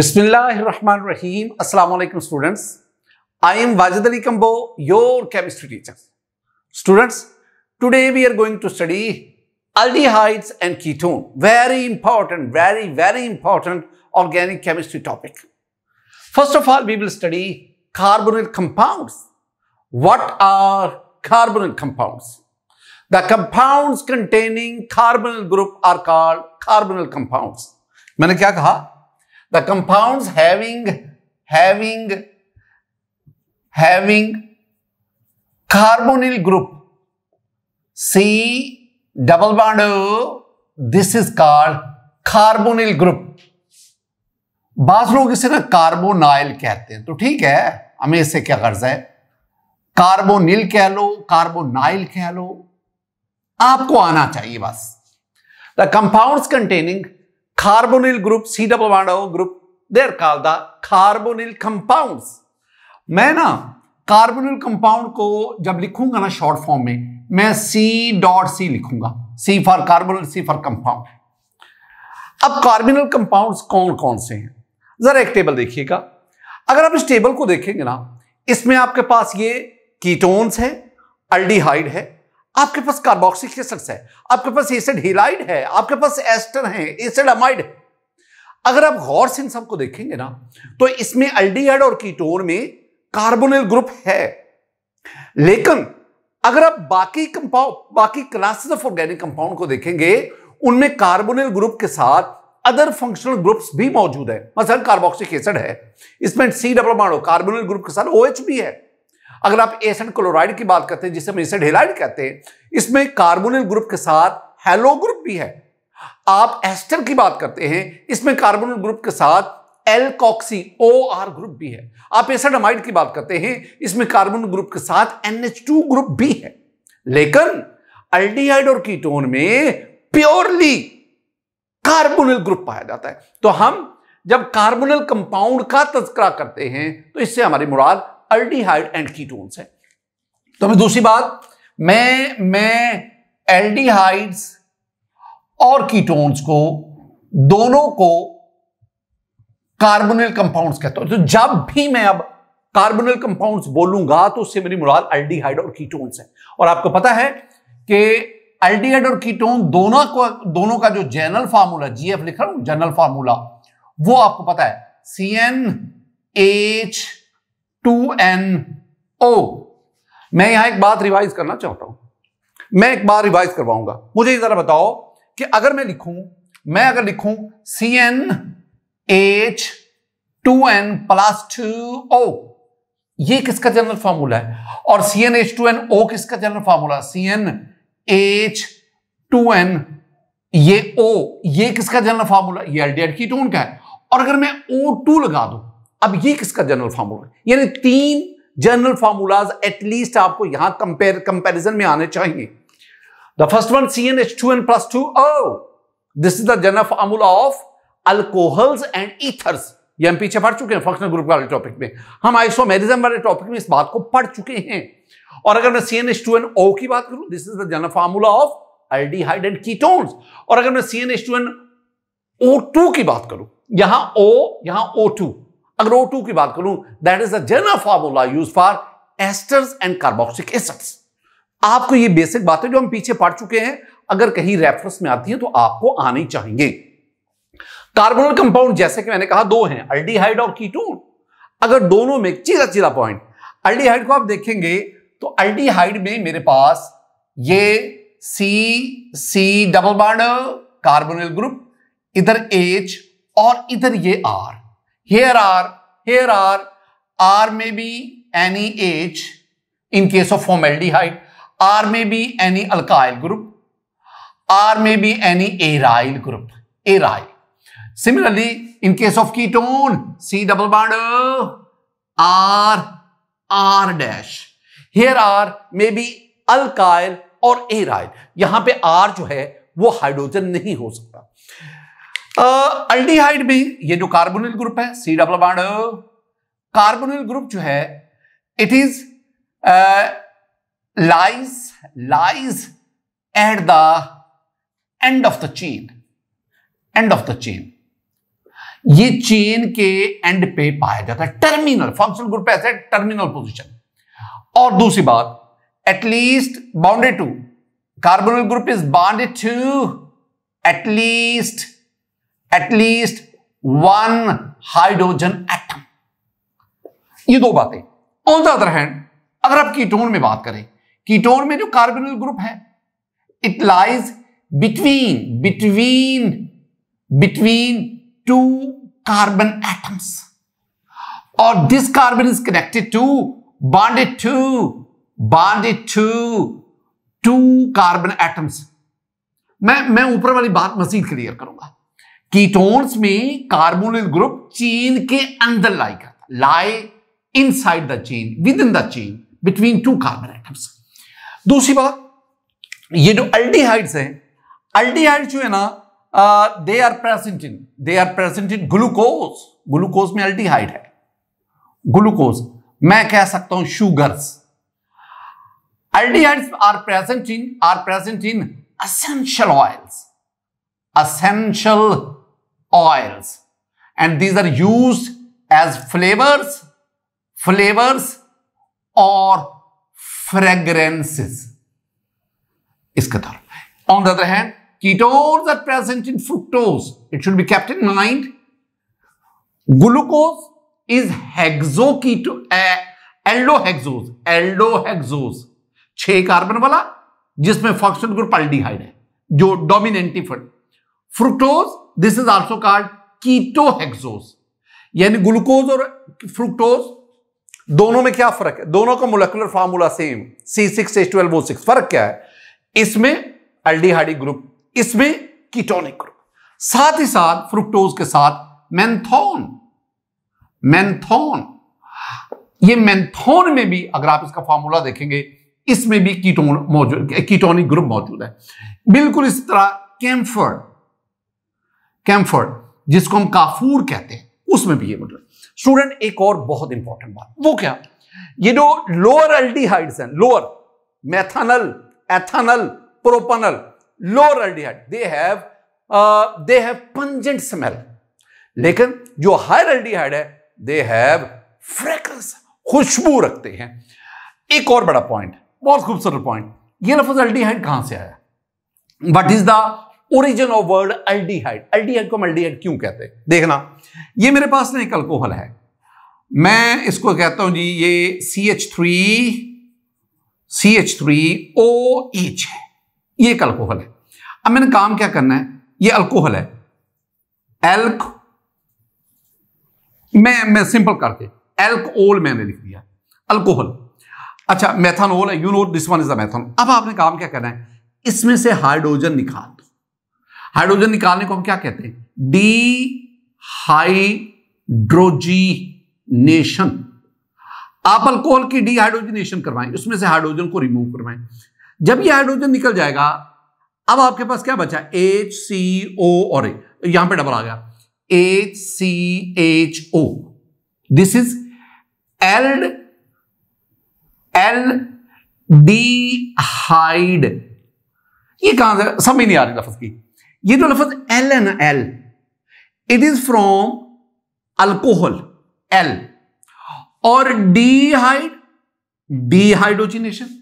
Bismillahirrahmanirrahim. Assalamu alaikum students. I am Wajid Ali Kambo, your chemistry teacher. Students, today we are going to study aldehydes and ketone. Very important, very, very important organic chemistry topic. First of all, we will study carbonyl compounds. What are carbonyl compounds? The compounds containing carbonyl group are called carbonyl compounds. मैंने क्या कहा the compounds having having having carbonyl group C double bond O this is called carbonyl group बाज लोग इसे ना carbonyl कहते हैं तो ठीक है हमें इससे क्या गर्ज है कार्बोनिल कह लो कार्बोनाइल कह लो आपको आना चाहिए बस the compounds containing carbonyl group C double bond O group they are called the carbonyl compounds. मैं ना कार्बोनिल कंपाउंड को जब लिखूँगा ना शॉर्ट फॉर्म में, मैं C डॉट सी लिखूँगा। C for carbonyl C for compound अब कार्बोनिल कंपाउंड्स कौन कौन से हैं? जरा एक टेबल देखिएगा। अगर आप इस टेबल को देखेंगे ना, इसमें आपके पास ये कीटोन्स है अल्डीहाइड है आपके पास कार्बोक्सिक एसिड्स है, आपके पास एसिड हिलाइड है, आपके पास एस्टर है एसिड अमाइड है। अगर आप गौर से इन सबको देखेंगे ना तो इसमें अल्डीहाइड और कीटोन में कार्बोनिल ग्रुप है। लेकिन अगर आप बाकी कंपाउंड बाकी क्लासेस ऑफ़ ऑर्गेनिक कंपाउंड को देखेंगे, उनमें कार्बोनिल ग्रुप के साथ अदर फंक्शनल ग्रुप्स भी मौजूद है। मसलन कार्बोक्सिक एसिड है, इसमें C double bond carbonyl group के साथ ओ OH भी है। अगर आप एसिड क्लोराइड की बात करते हैं, जिसे हम एसिड हेलाइड कहते हैं, इसमें कार्बोनिल ग्रुप के साथ हेलो ग्रुप भी है। आप एस्टर की बात करते हैं, इसमें कार्बोनिल ग्रुप के साथ एलकॉक्सी ओ आर ग्रुप भी है। आप एसिडमाइड की बात करते हैं, इसमें कार्बन ग्रुप के साथ NH2 ग्रुप भी है। लेकिन अल्डीहाइड और कीटोन में प्योरली कार्बोनिल ग्रुप पाया जाता है। तो हम जब कार्बोनिल कंपाउंड का तस्करा करते हैं तो इससे हमारी मुराद अल्डीहाइड एंड कीटोन्स है। तो मैं दूसरी बात, मैं मैं एल्डिहाइड्स और कीटोन्स को, दोनों को कार्बोनिल कंपाउंड्स कहता हूँ। तो जब भी मैं अब कार्बोनिल कंपाउंड्स बोलूँगा तो उससे मेरी मुराद अल्डीहाइड और कीटोन्स है। और आपको पता है कि अल्डीहाइड और कीटोन दोनों को, दोनों का जो जनरल फार्मूला जीएफ लिख रहा हूँ जनरल फार्मूला वो आपको पता है C N H two N O. मैं यहाँ एक बात रिवाइज करना चाहता हूँ। मैं एक बार रिवाइज करवाऊँगा। मुझे जरा बताओ कि अगर मैं लिखूं, मैं अगर लिखूं C N H two N plus two O ये किसका जनरल फॉर्मूला है? और C N H two N O किसका general formula C N H two N ये ओ ये किसका जनरल फॉर्मूला ये एल्डिहाइड कीटोन का है। और अगर मैं ओ टू लगा दूँ अब ये किसका जनरल फार्मूला यानी तीन जनरल फार्मूलाज एटलीस्ट आपको यहाँ कंपेयर कंपैरिजन में आने चाहिए। The first one C N H two N plus two O this is the general formula of alcohols and ethers ये हम पीछे पढ़ चुके हैं फंक्शनल ग्रुप वाले टॉपिक में। हम आइसोमेरिज्म वाले टॉपिक में इस बात को पढ़ चुके हैं। और अगर मैं C N H two N O की बात करूँ this is the general formula of aldehyde and ketones और अगर मैं C N H two N O two की बात करूँ, यहाँ ओ यहाँ ओ टू अगर O2 की बात करूँ that is the general formula use for esters and carboxylic acids आपको ये बेसिक बातें जो हम पीछे पढ़ चुके हैं, अगर कहीं रेफरेंस में आती है तो आपको आनी चाहिए। कार्बोनल कंपाउंड जैसे कि मैंने कहा, दो हैं अल्डीहाइड और कीटोन अगर दोनों में चीजा चीजा पॉइंट अल्डीहाइड को आप देखेंगे तो अल्डीहाइड में मेरे पास ये C C double bond carbonyl group इधर एच और इधर ये R here are here are r may be any H in case of formaldehyde r may be any alkyl group r may be any aryl group aryl similarly in case of ketone c double bond r r dash here are maybe alkyl और aryl यहाँ पे are जो है वो hydrogen नहीं हो सकता aldehyde भी, ये जो कार्बोनिल ग्रुप है C double bond carbonyl group जो है it is lies lies at the end of the chain end of the chain ये चेन के एंड पे पाया जाता है. टर्मिनल फंक्शनल ग्रुप ऐसे टर्मिनल पोजीशन और दूसरी बात at least bounded to carbonyl group is bounded to at least at least one hydrogen atom ये दो बातें। ऑन द अदर हैंड अगर आप कीटोन में बात करें कीटोन में जो कार्बोनिल ग्रुप है it lies between between between two carbon atoms और this carbon is connected to bonded to bonded to to carbon atoms मैं मैं ऊपर वाली बात मजीद क्लियर करूँगा। कीटोन्स में कार्बोनिल ग्रुप चेन के अंदर लाई करता lie inside the chain within the chain between two carbon atoms दूसरी बात, ये जो अल्डीहाइड्स हैं अल्डीहाइड जो है ना they are present in they are present in glucose glucose में अल्डीहाइड है। ग्लूकोज मैं कह सकता हूँ sugars aldehydes are present in are present in essential oils essential oils and these are use as flavours flavours और fragrances इसके तौर on the other hand ketones are present in fructose it should be kept in mind glucose is hexoketo uh, aldohexose aldohexose छह carbon वाला जिसमें functional group aldehyde है जो डोमिनेंटिव fructose this is also called ketohexose यानी glucose और fructose दोनों में क्या फ़र्क है? दोनों का molecular formula same C six H twelve O six फ़र्क क्या है? इसमें अल्डिहाइडिक ग्रुप इसमें कीटोनिक ग्रुप साथ ही साथ फ्रुक्टोज के साथ मैंथोन मैंथोन ये मैंथोन में भी अगर आप इसका फॉर्मूला देखेंगे, इसमें भी कीटोन मौजूद कीटोनिक ग्रुप मौजूद है। बिल्कुल इस तरह कैम्फर्ड कैम्फर्ड, जिसको हम काफूर कहते हैं, उसमें भी ये मौजूद स्टूडेंट एक और बहुत इंपॉर्टेंट बात, वो क्या? ये जो लोअर अल्टीहाइड्स हैं lower methanal ethanal propanal lower aldehyde they have they have pungent smell लेकिन जो हायर अल्टीहाइड है दे हैव फ्रेग्रेंस खुशबू रखते हैं। एक और बड़ा पॉइंट बहुत खूबसूरत पॉइंट ये लफ्ज अल्टीहाइड कहाँ से आया? What is the origin of word aldehyde aldehyde को अल्टीहाइड क्यों कहते हैं? देखना, ये मेरे पास ना एक अल्कोहल है। मैं इसको कहता हूँ जी, ये C H three C H three O H है। ये एक अल्कोहल है। अब मैंने काम क्या करना है? ये अल्कोहल है। एल्क मैं मैं सिंपल करके एल्कोल मैंने लिख दिया। अल्कोहल अच्छा मेथानोल है। You know this one is the methanol अब आपने काम क्या करना है? इसमें से हाइड्रोजन निकाल हाइड्रोजन निकालने को हम क्या कहते हैं? डी हाइड्रोजीनेशन आप अल्कोहल की डीहाइड्रोजिनेशन करवाएँ, उसमें से हाइड्रोजन को रिमूव करवाएँ। जब ये हाइड्रोजन निकल जाएगा, अब आपके पास क्या बचा? एच सी ओ और ए यहाँ पे डबल आ गया। H C H O this is ald al de hyde ये कहाँ से? समझ नहीं आ रही लफज की। ये जो लफज एल है ना al it is from alcohol al और डी हाइड डीहाइड्रोजिनेशन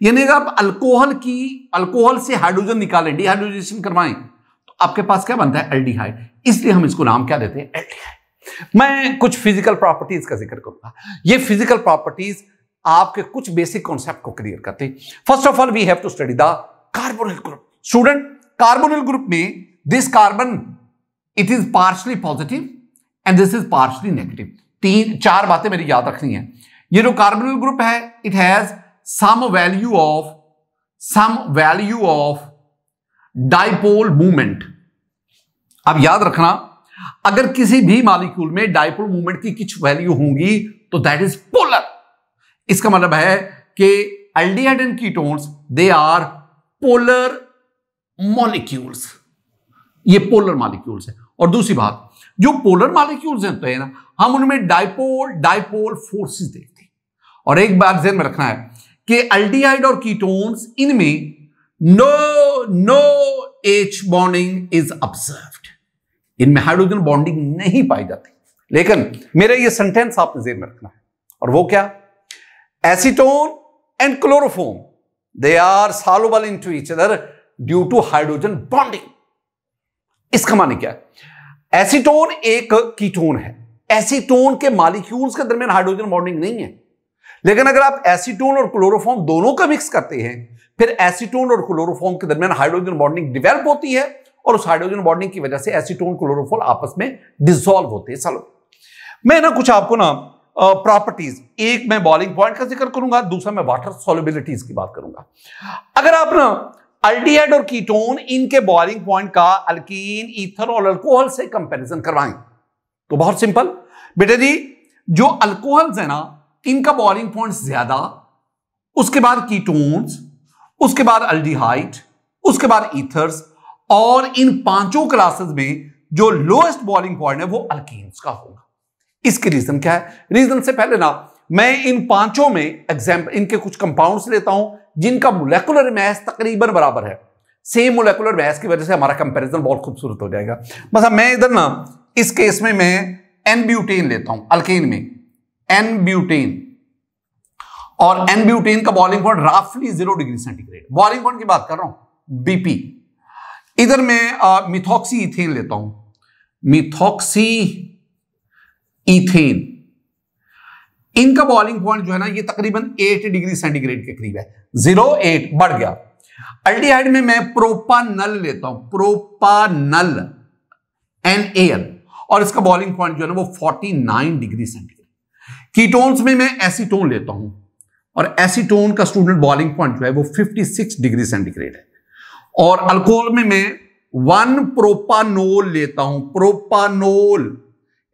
यानी अगर आप अल्कोहल की अल्कोहल से हाइड्रोजन निकालें डिहाइड्रोजेशन करवाएँ तो आपके पास क्या बनता है? एल्डिहाइड इसलिए हम इसको नाम क्या देते हैं? एल्डिहाइड मैं कुछ फ़िज़िकल प्रॉपर्टीज़ का ज़िक्र करूँगा। ये फ़िज़िकल प्रॉपर्टीज़ आपके कुछ बेसिक कॉन्सेप्ट को क्लियर करते हैं। First of all we have to study the carbonyl group student carbonyl group में this carbon it is partially positive and this is partially negative तीन, चार बातें मेरी याद रखनी है। ये जो कार्बोनिल ग्रुप है it has some value of some value of dipole movement अब याद रखना, अगर किसी भी मालिक्यूल में डाइपोल मूवमेंट की कुछ वैल्यू होंगी तो दैट इज़ पोलर इसका मतलब है कि aldehyde and ketones they are polar molecules ये पोलर मॉलिक्यूल्स है। और दूसरी बात, जो पोलर मॉलिक्यूल्स हैं तो है ना, हम उनमें डाइपोल डाइपोल फोर्सेस देखते हैं। और एक बात ध्यान में रखना है कि अल्डिहाइड और कीटोन्स इनमें no no H bonding is observed इनमें हाइड्रोजन बॉन्डिंग नहीं पाई जाती। लेकिन मेरे ये सेंटेंस आपने जेर में रखना है। और वो क्या? Acetone and chloroform they are soluble into each other due to hydrogen bonding इसका माने क्या है? एसीटोन एक कीटोन है। एसीटोन के मालिक्यूल्स के दरमियान हाइड्रोजन बॉन्डिंग नहीं है। लेकिन अगर आप एसीटोन और क्लोरोफॉर्म दोनों का मिक्स करते हैं, फिर एसीटोन और क्लोरोफॉर्म के दरमियान हाइड्रोजन बॉन्डिंग डिवेल्प होती है और उस हाइड्रोजन बॉन्डिंग की वजह से एसीटोन क्लोरोफॉल आपस में डिसॉल्व होते हैं चलो मैं ना कुछ आपको ना प्रॉपर्टीज़ एक मैं बॉलिंग पॉइंट का ज़िक्र करूँगा, दूसरा मैं वाटर सोलिबिलिटीज की बात करूँगा। अगर आप ना अल्डिहाइड और कीटोन, इनके बॉइलिंग पॉइंट का अल्कीन ईथर और अल्कोहल से कंपैरिजन करवाएँ। तो बहुत सिंपल बेटे जी, जो अल्कोहल्स है ना, इनका बॉइलिंग पॉइंट ज़्यादा, उसके बाद कीटोन्स, उसके बाद अल्डिहाइड उसके बाद ईथर्स और इन पाँचों क्लासेस में जो लोएस्ट बॉइलिंग पॉइंट है, वो अल्कीन्स का होगा। इसके रीजन क्या है? रीजन से पहले ना मैं इन पाँचों में एग्ज़ाम्पल इनके कुछ कंपाउंड्स लेता हूँ, जिनका मोलेकुलर मैस तकरीबन बराबर है। सेम मोलेकुलर मैस की वजह से हमारा कंपैरिजन बहुत खूबसूरत हो जाएगा। बस मैं इधर ना, इस केस में मैं एन ब्यूटेन लेता हूँ अल्केन में। एन ब्यूटेन और एन ब्यूटेन का boiling point राफली zero degree centigrade boiling point की बात कर रहा हूँ बीपी इधर मैं मिथॉक्सी इथेन लेता हूँ। मिथॉक्सी इथेन इनका बॉइलिंग पॉइंट जो है ना, ये तकरीबन 8 डिग्री सेंटीग्रेड के करीब है। ज़ीरो एट बढ़ गया। अल्टीहाइड में मैं प्रोपानल लेता हूँ। प्रोपानल एन एल और इसका बॉइलिंग पॉइंट जो है ना, वो 49 डिग्री सेंटीग्रेड कीटोन्स में मैं एसीटोन लेता हूँ। और एसीटोन का स्टूडेंट बॉइलिंग पॉइंट जो है, वो 56 डिग्री सेंटीग्रेड है। और अल्कोहल में मैं वन प्रोपानोल लेता हूँ। Propanol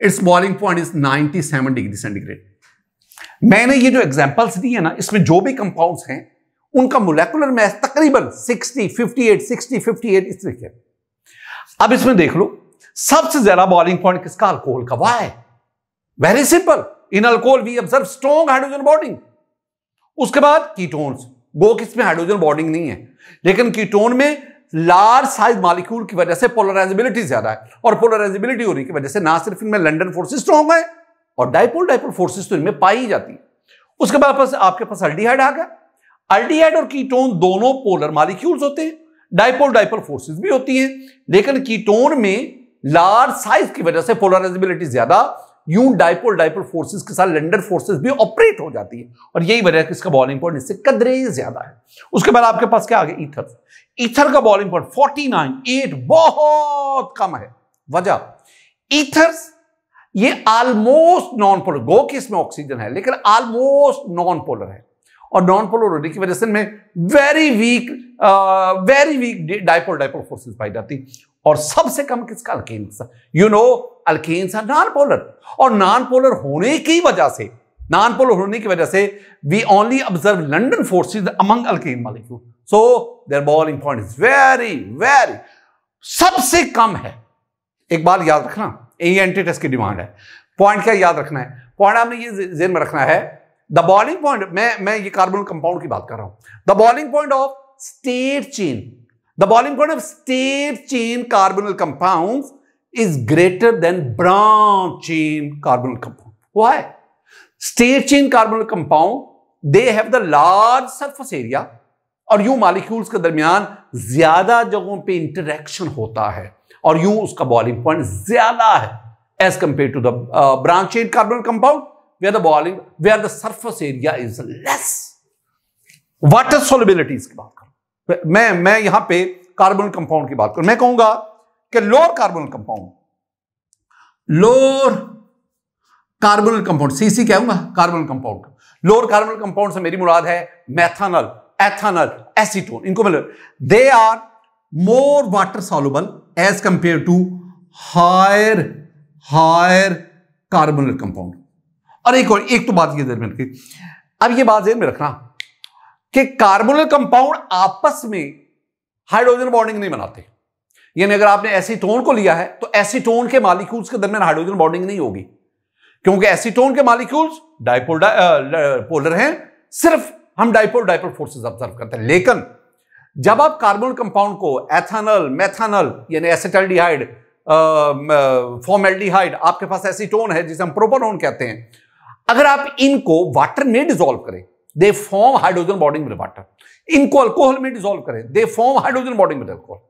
its boiling point is 97 degree centigrade मैंने ये जो एग्जांपल्स दी है ना, इसमें जो भी कंपाउंड्स हैं, उनका मोलेकुलर मैथ तकरीबन 60 58 60 58 इस तरीके अब इसमें देख लो, सबसे ज़्यादा बॉइलिंग पॉइंट किसका? अल्कोहल का। Why very simple in alcohol we observe strong hydrogen bonding उसके बाद कीटोन्स वो किसमें हाइड्रोजन बॉन्डिंग नहीं है। लेकिन कीटोन में लार्ज साइज़ मालिक्यूल की वजह से पोलराइजेबिलिटी ज़्यादा है। और पोलराइजेबिलिटी होने की वजह से ना सिर्फ़ इनमें लंडन फोर्सेस स्ट्रॉन्ग है और डाइपोल डाइपोल फोर्सेस तो इनमें पाई जाती है। उसके बाद पास आपके पास अल्डीहाइड आ गया। अल्डीहाइड और कीटोन दोनों पोलर मॉलिक्यूल्स होते हैं। डाइपोल डाइपोल फोर्सेस भी होती हैं। लेकिन कीटोन में लार्ज साइज़ की वजह से पोलराइजेबिलिटी ज़्यादा, यूँ डाइपोल डाइपोल फोर्सेस के साथ लेंडर फोर्सेस भी ऑपरेट हो जाती है। और यही वजह है कि इसका बॉलिंग पॉइंट इससे कदरे ज़्यादा है। उसके बाद आपके पास क्या आ गया? ईथर ईथर का बॉलिंग पॉइंट 49 एट बहुत कम है। वजह? ईथर्स ये ऑलमोस्ट नॉन पोलर गो कि इसमें ऑक्सीजन है, लेकिन ऑलमोस्ट नॉन पोलर है। और नॉन पोलर होने की वजह से इनमें very weak very weak dipole dipole forces पाई जाती। और सबसे कम किसका? Alkanes you know alkanes non polar और नॉन पोलर होने की वजह से नॉन पोलर होने की वजह से we only observe London forces among alkane molecule so their boiling point is very very सबसे कम है। एक बात याद रखना एंटी टेस्ट की डिमांड है। पॉइंट क्या याद रखना है? पॉइंट आपने ये जेन में रखना है द बॉलिंग पॉइंट मैं मैं ये कार्बन कंपाउंड की बात कर रहा हूँ। The boiling point of straight chain the boiling point of straight chain carbonyl compound is greater than branch chain carbonyl compound why straight chain carbonyl compound they have the large surface area और you molecules के दरमियान ज़्यादा जगहों पे interaction होता है। और यूँ उसका बॉइलिंग पॉइंट ज़्यादा है as compare to the branch chain carbon compound where the boiling where the surface area is less water solubility की बात करूँ। मैं मैं यहाँ पे कार्बन कंपाउंड की बात करूँ। मैं कहूँगा कि lower carbon compound lower carbon compound CC कहूँगा carbon compound lower carbon compound से मेरी मुराद है मैथानल एथानल एसीटोन इनको मतलब they are more water soluble as compare to higher higher carbonyl compound और एक और, एक तो बात ये देर की। अब ये बात में रखना कि कार्बोनल कंपाउंड आपस में हाइड्रोजन बॉन्डिंग नहीं बनाते। यानी अगर आपने एसीटोन को लिया है तो एसीटोन के मालिक्यूल्स के दरमियान हाइड्रोजन बॉन्डिंग नहीं होगी। क्योंकि एसीटोन के मालिक्यूल्स डाइपोल पोलर हैं, सिर्फ़ हम डाइपोल डाइपोल फोर्सेस ऑब्ज़र्व करते हैं। लेकिन जब आप कार्बन कंपाउंड को एथानल, मेथानल, यानी एसिटल्डिहाइड फॉर्मेल्डिहाइड, आपके पास एसीटोन है, जिसे हम प्रोपानोन कहते हैं, अगर आप इनको वाटर में डिजोल्व करें, they form hydrogen bonding with water. इनको अल्कोहल में डिजोल्व करें, they form hydrogen bonding with alcohol.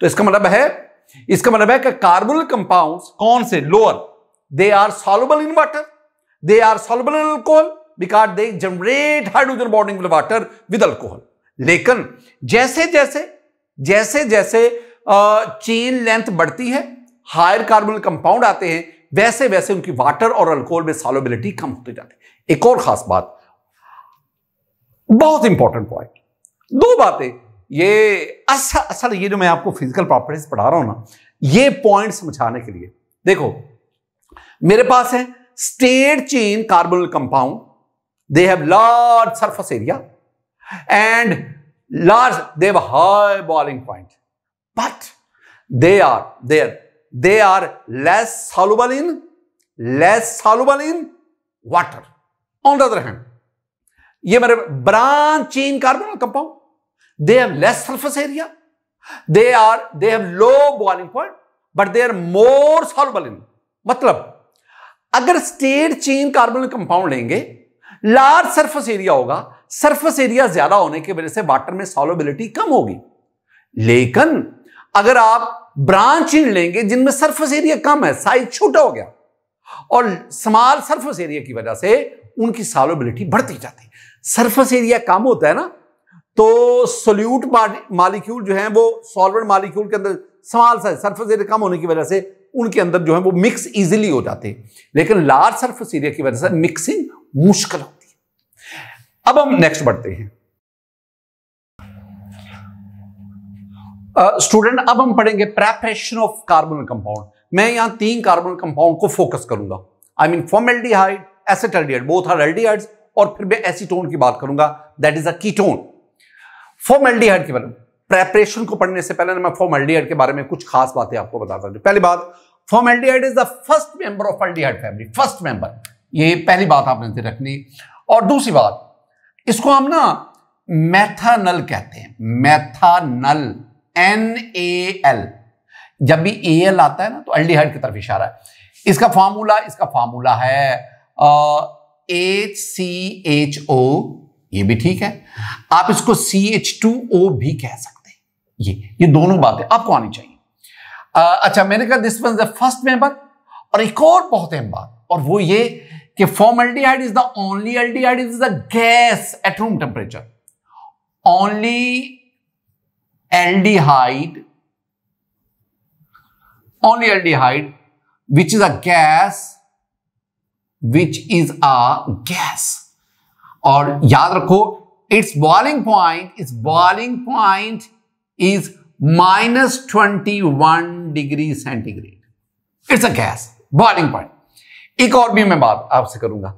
तो इसका मतलब है, इसका मतलब है कि कार्बोनिल कंपाउंड्स कौन से? Lower. They are soluble in water, they are soluble in alcohol, because they generate hydrogen bonding with water, with alcohol. लेकिन जैसे जैसे जैसे जैसे चेन लेंथ बढ़ती है, हायर कार्बोनिल कंपाउंड आते हैं, वैसे वैसे उनकी वाटर और अल्कोहल में सॉल्युबिलिटी कम होती जाती है। एक और खास बात, बहुत इंपॉर्टेंट पॉइंट, दो बातें, ये असल असल ये जो मैं आपको फ़िज़िकल प्रॉपर्टीज़ पढ़ा रहा हूँ ना, ये पॉइंट समझाने के लिए। देखो, मेरे पास है, straight chain carbonyl compound they have large surface area and large they have high boiling point but they are there they are less soluble in, less soluble in water. On the other hand, ये मेरे branch chain carbon compound they have less surface area they are they have low boiling point but they are more soluble in मतलब अगर straight chain carbon compound लेंगे large surface area होगा surface area ज़्यादा होने की वजह से water में सॉल्युबिलिटी कम होगी। लेकिन अगर आप ब्रांच इन लेंगे जिनमें सरफेस एरिया कम है साइज़ छोटा हो गया, और स्मॉल सरफेस एरिया की वजह से उनकी सॉल्युबिलिटी बढ़ती जाती है। सरफेस एरिया कम होता है ना तो सोल्यूट मालिक्यूल जो है वो सॉल्वेंट मालिक्यूल के अंदर स्मॉल साइज़ सरफेस एरिया कम होने की वजह से उनके अंदर जो है वो मिक्स इजीली हो जाते हैं। लेकिन लार्ज सरफेस एरिया की वजह से मिक्सिंग मुश्किल होती अब हम नेक्स्ट बढ़ते हैं। स्टूडेंट uh, अब हम पढ़ेंगे प्रेपरेशन ऑफ़ कार्बन कंपाउंड मैं यहाँ तीन कार्बन कंपाउंड को फोकस करूँगा। I mean formaldehyde acetaldehyde both are aldehydes और फिर मैं एसीटोन की बात करूँगा। That is a ketone formaldehyde के बारे में प्रेपरेशन को पढ़ने से पहले मैं फॉर्मेल्डिहाइड के बारे में कुछ खास बातें आपको बताता हूँ पहली बात formaldehyde is the first member of aldehyde family first member ये पहली बात आपने रखनी। और दूसरी बात इसको हम ना मैथानल कहते हैं। मैथानल एन ए एल जब भी ए एल आता है ना तो अल्डिहाइड की तरफ़ इशारा है। इसका फार्मूला इसका फार्मूला है एच सी एच ओ ये भी ठीक है। आप इसको सी एच टू ओ भी कह सकते हैं। ये ये दोनों बातें आपको आनी चाहिए। आ, अच्छा मैंने कहा दिस वन फ़र्स्ट मेंबर और एक और बहुत अहम बात और वो ये कि formaldehyde is the only aldehyde is the gas at room temperature only aldehyde only aldehyde which is a gas which is a gas और याद रखो it's boiling point it's boiling point is minus twenty one degree centigrade it's a gas boiling point एक और भी मैं बात आपसे करूँगा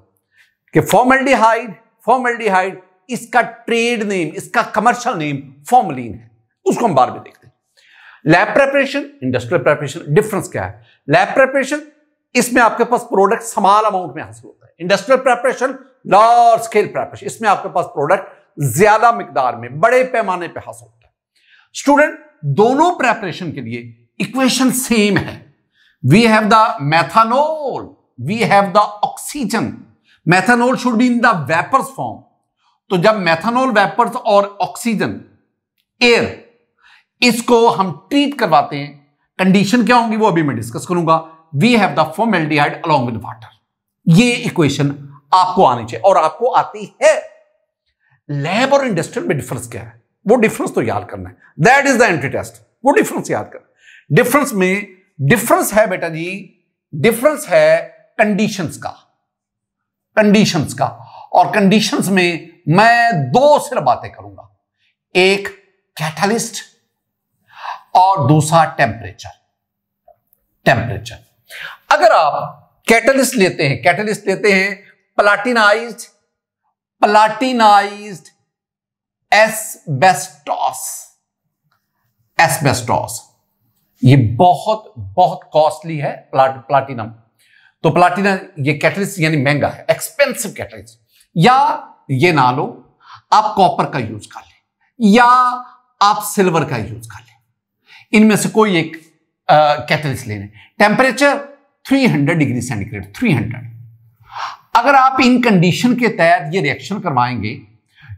कि फॉर्मल्डिहाइड फॉर्मल्डिहाइड इसका ट्रेड नेम इसका कमर्शियल नेम फॉर्मलिन है। उसको हम बार में देखते हैं। Lab preparation industrial preparation difference क्या है? लैब प्रेपरेशन इसमें आपके पास प्रोडक्ट समाल अमाउंट में हासिल होता है। Industrial preparation large scale preparation इसमें आपके पास प्रोडक्ट ज़्यादा मिकदार में, बड़े पैमाने पर हासिल होता है। स्टूडेंट दोनों प्रेपरेशन के लिए इक्वेशन सेम है। We have the methanol we have the oxygen methanol should be in the vapours form तो जब मैथानोल वेपर्स और ऑक्सीजन एयर इसको हम ट्रीट करवाते हैं कंडीशन क्या होंगी वो अभी मैं डिस्कस करूँगा। We have the formaldehyde along with water ये इक्वेशन आपको आनी चाहिए और आपको आती है। लैब और इंडस्ट्रियल में डिफरेंस क्या है? वो डिफरेंस तो याद करना है। That is the entry test वो डिफरेंस याद करना डिफरेंस में डिफरेंस है बेटा जी। डिफरेंस है कंडीशंस का कंडीशंस का। और कंडीशंस में मैं दो सिर्फ़ बातें करूँगा। एक कैटलिस्ट और दूसरा टेम्परेचर टेम्परेचर अगर आप कैटलिस्ट लेते हैं कैटलिस्ट लेते हैं प्लाटिनाइज्ड प्लाटिनाइज्ड एसबेस्टॉस एसबेस्टॉस ये बहुत बहुत कॉस्टली है प्लाट, प्लाटिनम तो प्लाटिना ये कैटलिस्ट यानी महँगा है एक्सपेंसिव कैटलिस्ट या ये ना लो, आप कॉपर का यूज़ कर लें, या आप सिल्वर का यूज़ कर लें। इनमें से कोई एक कैटलिस्ट लेने। टेम्परेचर 300 डिग्री सेंटीग्रेड 300 अगर आप इन कंडीशन के तहत ये रिएक्शन करवाएँगे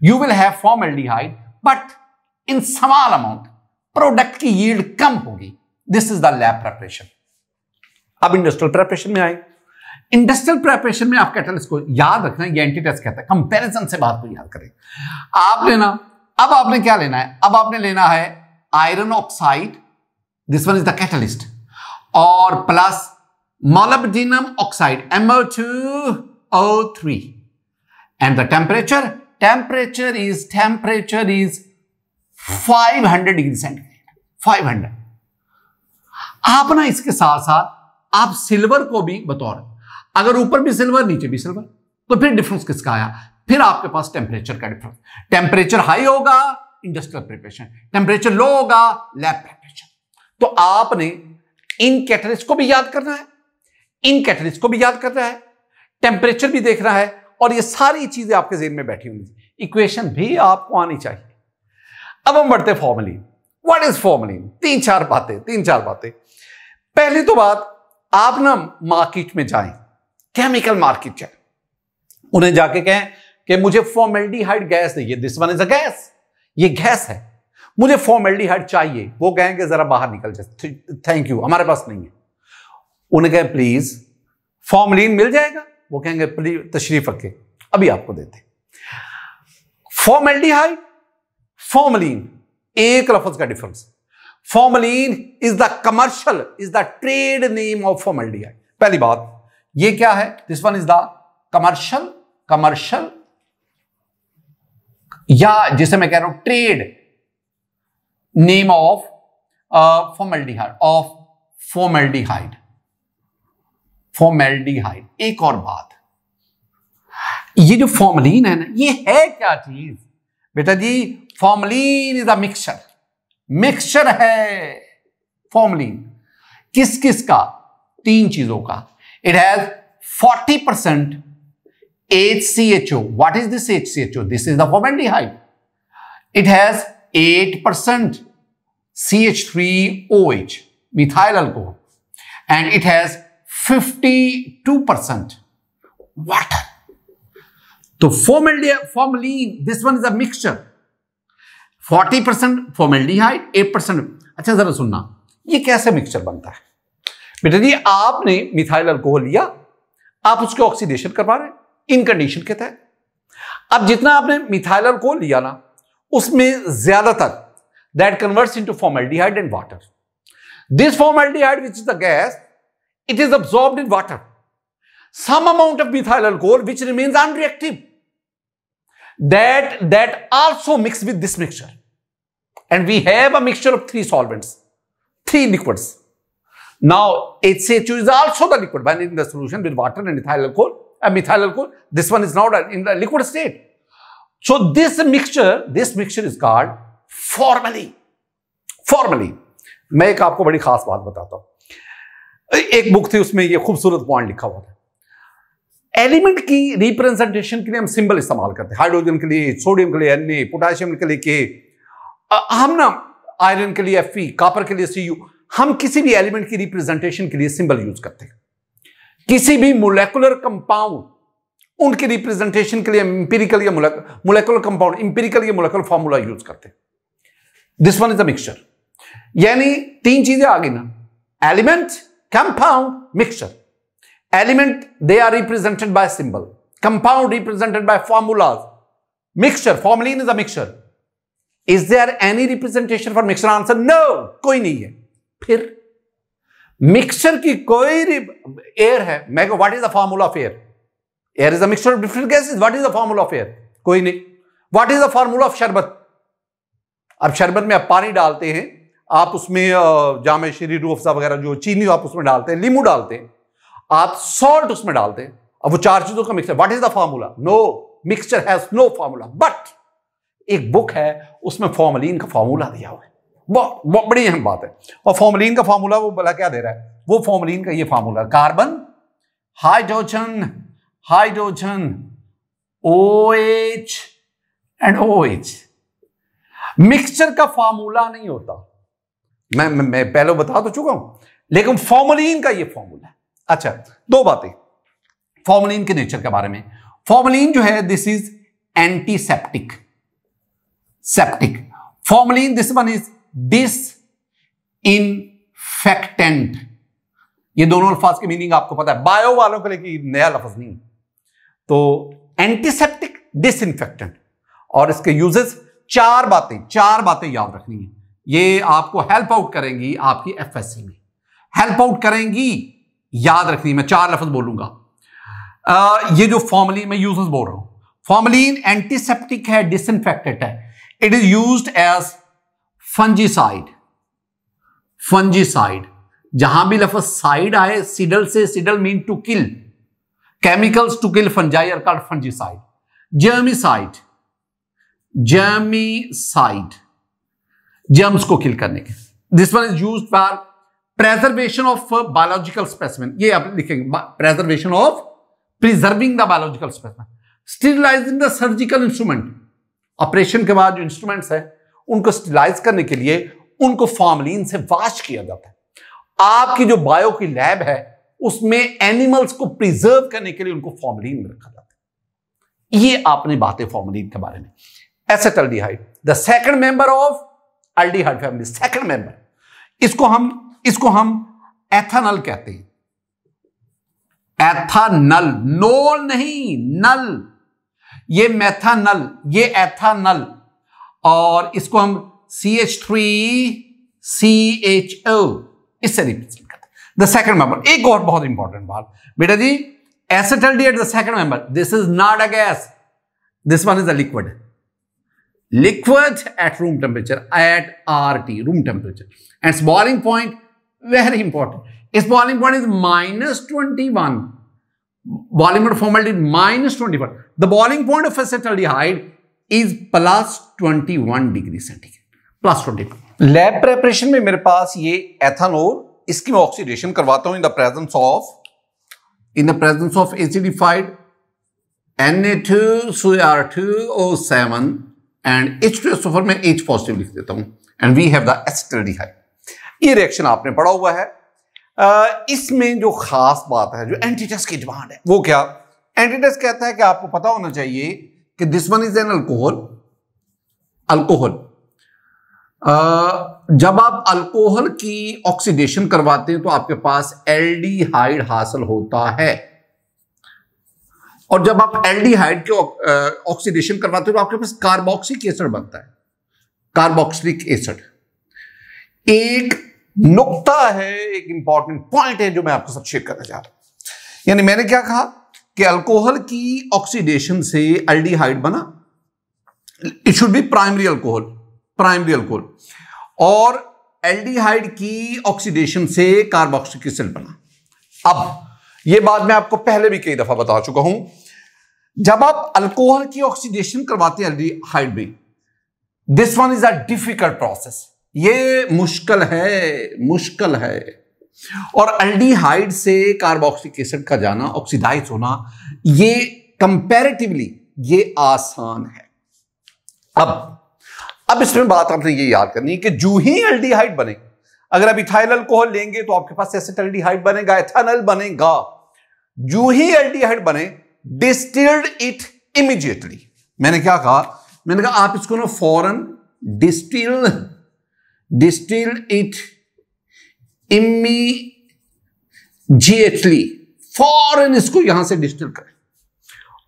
you will have formaldehyde but in small amount product की यील्ड कम होगी। This is the lab preparation अब इंडस्ट्रियल प्रेपरेशन में आए। इंडस्ट्रियल प्रेपरेशन में आप कैटलिस्ट को याद रखना, ये एंटीटेस्ट कहता है। कंपैरिजन से बात को याद करें। आप लेना, अब आपने क्या लेना है? अब आपने लेना है iron oxide this one is the catalyst और plus molybdenum oxide MO2O3 and the temperature temperature is temperature is 500 degree centigrade 500 आप ना इसके साथ साथ आप सिल्वर को भी बतौर अगर ऊपर भी सिल्वर, नीचे भी सिल्वर तो फिर डिफरेंस किसका आया? फिर आपके पास टेम्परेचर का डिफरेंस टेम्परेचर हाई होगा इंडस्ट्रियल प्रिपरेशन टेम्परेचर लो होगा लैब प्रिपरेशन तो आपने इन कैटलिस्ट को भी याद करना है। इन कैटलिस्ट को भी याद करना है। टेम्परेचर भी देखना है। और ये सारी चीज़ें आपके जेन में बैठी हुई इक्वेशन भी आपको आनी चाहिए। अब हम बढ़ते फॉर्मलिन व्हाट इज़ फॉर्मलिन तीन चार बातें, तीन चार बातें। पहली तो बात, आप ना मार्केट में जाएँ। केमिकल मार्केट जाए उन्हें जाके कहें कि मुझे फॉर्मेल्डिहाइड गैस दीजिए this one is a gas ये गैस है। मुझे फॉर्मेल्डिहाइड चाहिए। वो कहेंगे जरा बाहर निकल जाए। थैंक यू हमारे पास नहीं है। उन्हें कहें प्लीज़ फॉर्मलिन मिल जाएगा? वो कहेंगे प्लीज़ तशरीफ़ रखे। अभी आपको देते फॉर्मेल्डिहाइड फॉर्मलिन एक लफज का difference formalin is the commercial is the trade name of formaldehyde पहली बात ये क्या है? This one is the commercial commercial या जिसे मैं कह रहा हूँ trade name of formaldehyde of formaldehyde formaldehyde एक और बात. ये जो फॉर्मलिन है ना, ये है क्या चीज़? बेटा जी formalin is a mixture mixture है फॉर्मलिन किस किस का? तीन चीज़ों का. It has 40 percent HCHO. What is this HCHO? This is the formaldehyde. It has 8% CH3OH, methyl alcohol, and it has 52% water. तो formaldehyde, this one is a mixture. 40% formaldehyde, 8%. अच्छा जरा सुनना ये कैसे मिक्सचर बनता है बेटा जी, आपने मिथाइल अल्कोहल लिया, आप उसके ऑक्सीडेशन करवा रहे इन कंडीशन के तहत। अब जितना आपने मिथाइल अल्कोहल लिया ना, उसमें ज़्यादातर that converts in to into hide and water this formaldehyde which is the gas it is absorb in water some amount of methyl alcohol which remains unreactive that that also mix with this mixture and we have a mixture of three solvents three liquids Now, HCHO is also the liquid when in the solution with water and methyl alcohol. Uh, methyl alcohol, this one is not in the liquid state. So, this mixture, this mixture is called formally. Formally. मैं एक आपको बड़ी खास बात बताता हूँ एक book थी उसमें ये खूबसूरत पॉइंट लिखा हुआ था एलिमेंट की रिप्रेजेंटेशन के लिए हम सिंबल इस्तेमाल करते हैं हाइड्रोजन के लिए सोडियम के लिए एन पोटाशियम के लिए के हम ना आयरन के लिए एफ़ कापर के लिए सी हम किसी भी एलिमेंट की रिप्रेजेंटेशन के लिए सिंबल यूज़ करते हैं। किसी भी मोलेकुलर कंपाउंड उनके रिप्रेजेंटेशन के लिए इंपेरिकल या मोलेकुलर कंपाउंड इंपेरिकल या मोलेकुलर फॉर्मूला यूज़ करते this one is the mixture यानी तीन चीज़ें आ गई ना। Element compound mixture element they are represented by symbol compound represented by formulas mixture formalin is a mixture is there any representation for mixer answer no कोई नहीं है। फिर मिक्सचर की कोई एयर है। मैं what is the formula of air air is a mixture of different gases what is the formula of air कोई नहीं। What is the formula of sharbat? अब शरबत में आप पानी डालते हैं। आप उसमें जामे शरी रूह अफजा वगैरह जो चीनी आप उसमें डालते हैं। लीमू डालते हैं। आप सॉल्ट उसमें डालते हैं। अब वो चार चीज़ों का mixture what is the formula no mixture has no formula but एक बुक है, उसमें फॉर्मलिन का फॉर्मूला दिया हुआ है। बहुत बड़ी अहम बात है। और फॉर्मलिन का फॉर्मूला वो बोला क्या दे रहा है? वो फॉर्मलिन का ये formula carbon hydrogen hydrogen O H and O H mixture का फॉर्मूला नहीं होता। मैं, मैं, मैं पहले बता तो चुका हूँ लेकिन फॉर्मलिन का ये फॉर्मूला है। अच्छा दो बातें। फॉर्मलिन के नेचर के बारे में। फॉर्मलिन जो है this is antiseptic septic formalin this one is disinfectant ये दोनों अल्फाज की मीनिंग आपको पता है। बायो वालों के लिए नया लफज नहीं तो एंटीसेप्टिक डिसइंफेक्टेंट और इसके यूजेस चार बातें चार बातें याद रखनी है। ये आपको हेल्प आउट करेंगी आपकी एफएससी में। हेल्प आउट करेंगी याद रखनी मैं चार लफ्ज बोलूँगा। आ, ये जो फॉर्मलिन मैं यूजेस बोल रहा हूँ। फॉर्मलिन एंटीसेप्टिक है डिसइंफेक्टेंट है। It is used as fungicide fungicide. जहाँ भी लफ्ज साइड आए, सिडल से, cidal mean to kill chemicals to kill fungi are called fungicide germicide germicide germs को किल करने के। This one is use for preservation of biological specimen ये आप लिखेंगे preservation of preserving the biological specimen sterilising the surgical instrument operation के बाद जो instruments है उनको स्टिलाइज करने के लिए उनको फॉर्मलिन से वाश किया जाता है। आपकी जो बायो की लैब है, उसमें एनिमल्स को प्रिजर्व करने के लिए उनको फॉर्मलिन में रखा जाता है। ये आपने बातें फॉर्मलिन के बारे में। Acetaldehyde the second member of aldehyde family second member इसको हम इसको हम एथानल कहते हैं। एथानल नोल नहीं, नल। ये मैथानल ये एथानल और इसको हम C H three C H O इससे रिप्रेजेंट करते द सेकंड मेंबर एक और बहुत इंपॉर्टेंट बात। बेटा जी acetaldehyde the second member this is not a gas this one is a liquid liquid at room temperature at R T room temperature and boiling point very important इस boiling point is minus twenty one boiling point formal minus twenty one the boiling point of acetaldehyde is plus 21 degree centigrade. Plus 21. Lab preparation में मेरे पास ये ethanol इसकी मैं oxidation करवाता हूँ in the presence of in the presence of acidified Na2Cr2O7 and H two S O four में H positive लिख देता हूँ and we have the acetaldehyde ये रिएक्शन आपने पढ़ा हुआ है इसमें जो खास बात है, जो एंटीटेस की डिमांड है, वो क्या एंटीटेस कहता है कि आपको पता होना चाहिए कि this one is an alcohol alcohol जब आप अल्कोहल की ऑक्सीडेशन करवाते हैं तो आपके पास एल्डिहाइड हासिल होता है। और जब आप एल्डिहाइड के ऑक्सीडेशन करवाते हो तो आपके पास कार्बोक्सिक एसिड बनता है। कार्बोक्सिलिक एसिड एक नुक्ता है, एक इंपॉर्टेंट पॉइंट है, जो मैं आपके साथ शेयर करना चाह रहा हूँ। यानी मैंने क्या कहा? कि अल्कोहल की ऑक्सीडेशन से एल्डिहाइड बना। It should be primary alcohol primary alcohol और एल्डिहाइड की ऑक्सीडेशन से कार्बोक्सिक एसिड बना। अब यह बात मैं आपको पहले भी कई दफ़ा बता चुका हूँ। जब आप अल्कोहल की ऑक्सीडेशन करवाते हैं एल्डिहाइड में this one is a difficult process ये मुश्किल है मुश्किल है। और एल्डिहाइड से कार्बोक्सिक एसिड का जाना ऑक्सीडाइज होना, ये कंपैरेटिवली ये आसान है। अब अब इसमें बात आपने ये याद करनी है कि जो ही एल्डिहाइड बने अगर आप इथाइल अल्कोहल लेंगे तो आपके पास एसिटल्डिहाइड बनेगा एथानल बनेगा। जो ही एल्डिहाइड बने डिस्टिल्ड इट इमीजिएटली मैंने क्या कहा? मैंने कहा आप इसको ना फॉरन डिस्टिल डिस्टिल्ड इट इमीजिएटली फॉरन इसको यहाँ से डिस्टिल करें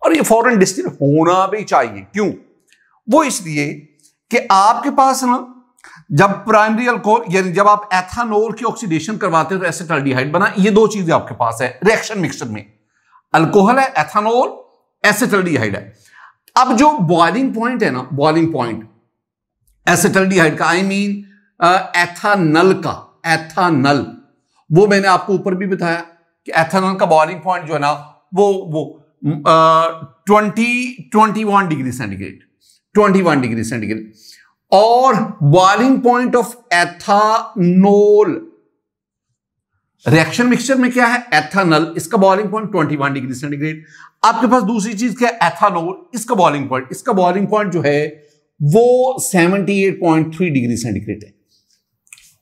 और ये फॉरन डिस्टिल होना भी चाहिए क्यों वो इसलिए कि आपके पास ना जब प्राइमरी अल्कोहल यानी जब आप एथानोल की ऑक्सीडेशन करवाते हो तो एसिटल्डिहाइड बना ये दो चीज़ें आपके पास है रिएक्शन मिक्सचर में अल्कोहल है एथानोल एसिटल्डिहाइड है अब जो बॉइलिंग पॉइंट है ना बॉइलिंग पॉइंट एसिटल्डिहाइड का आई मीन एथानल का एथानल वो मैंने आपको ऊपर भी बताया कि एथानल का बॉइलिंग पॉइंट जो है ना, वो वो twenty twenty one degree centigrade twenty one degree centigrade और boiling point of ethanol reaction mixture में क्या है? एथानल इसका बॉइलिंग पॉइंट 21 डिग्री सेंटीग्रेड आपके पास दूसरी चीज़ क्या है? एथानोल इसका बॉइलिंग पॉइंट इसका बॉइलिंग पॉइंट जो है, वो 78.3 डिग्री सेंटीग्रेड है।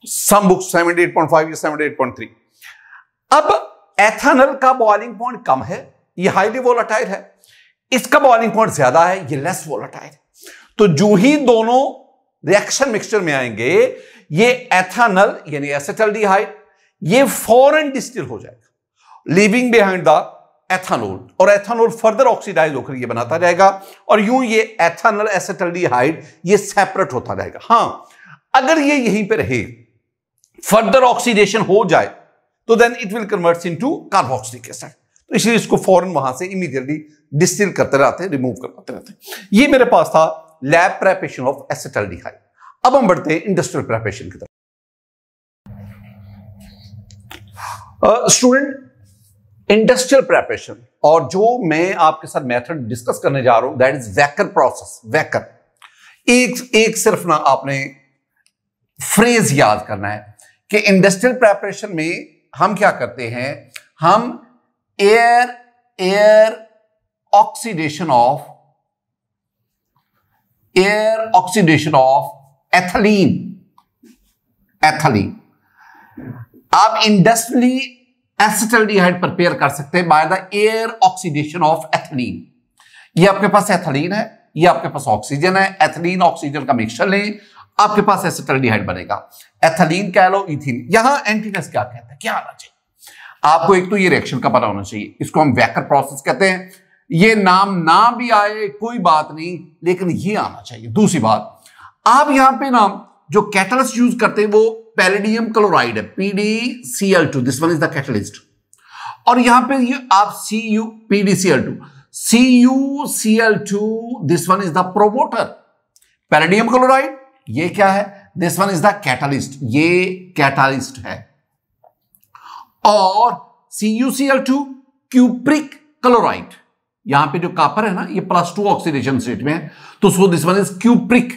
सम बुक 78.5 या 78.3 अब एथेनल का बॉइलिंग पॉइंट कम है, ये हाईली वोलाटाइल है। इसका बॉइलिंग पॉइंट ज़्यादा है, ये लेस वोलाटाइल तो जो ही दोनों रिएक्शन मिक्सचर में आएँगे, ये एथेनल यानी एसेटल्डिहाइड ये फॉरन डिस्टिल हो जाएगा। लिविंग बिहाइंड द एथानोल और एथानोल फर्दर ऑक्सीडाइज होकर ये बनाता जाएगा और यूँ ये एथानल एसेटल्डिहाइड ये सेपरेट होता रहेगा। हाँ, अगर ये यहीं पे रहे फर्दर ऑक्सीडेशन हो जाए तो then it will convert into carboxylic acid तो इसलिए इसको फ़ौरन वहाँ से इमीडिएटली डिस्टिल करते रहते हैं रिमूव करते रहते हैं। ये मेरे पास था लैब प्रेपरेशन ऑफ़ एसिटल्डिहाइड अब हम बढ़ते हैं इंडस्ट्रियल प्रेपरेशन की तरफ़। स्टूडेंट इंडस्ट्रियल प्रेपरेशन और जो मैं आपके साथ मेथड डिस्कस करने जा रहा हूँ that is Wacker process Wacker एक एक सिर्फ़ ना आपने फ्रेज याद करना है। कि इंडस्ट्रियल प्रेपरेशन में हम क्या करते हैं? हम air air oxidation of air oxidation of ethylene ethylene आप इंडस्ट्रियली एसिटल्डिहाइड प्रिपेयर कर सकते हैं by the air oxidation of ethylene ये आपके पास एथलीन है, ये आपके पास ऑक्सीजन है एथलीन ऑक्सीजन का मिक्सचर लें। आपके पास एसिटल्डिहाइड बनेगा। एथलीन कह लो, इथिन। यहाँ एंटीनेस क्या कहता है? क्या आना चाहिए? आपको एक तो ये रिएक्शन का पता होना चाहिए। इसको हम वैकर प्रोसेस कहते हैं। ये नाम ना भी आए, कोई बात नहीं, लेकिन ये आना चाहिए। दूसरी बात, आप यहाँ पे ना, जो कैटलिस्ट यूज़ करते हैं, वो पैलेडियम क्लोराइड है PD C L two this one is the catalyst और यहाँ पे ये आप C U PD C L two C U C L two this one is the promoter palladium chloride ये क्या है? This one is the catalyst ये catalyst है. और C U C L two cupric chloride यहाँ पे जो copper है ना, ये प्लस टू ऑक्सीडेशन स्टेट में है. तो so this one is cupric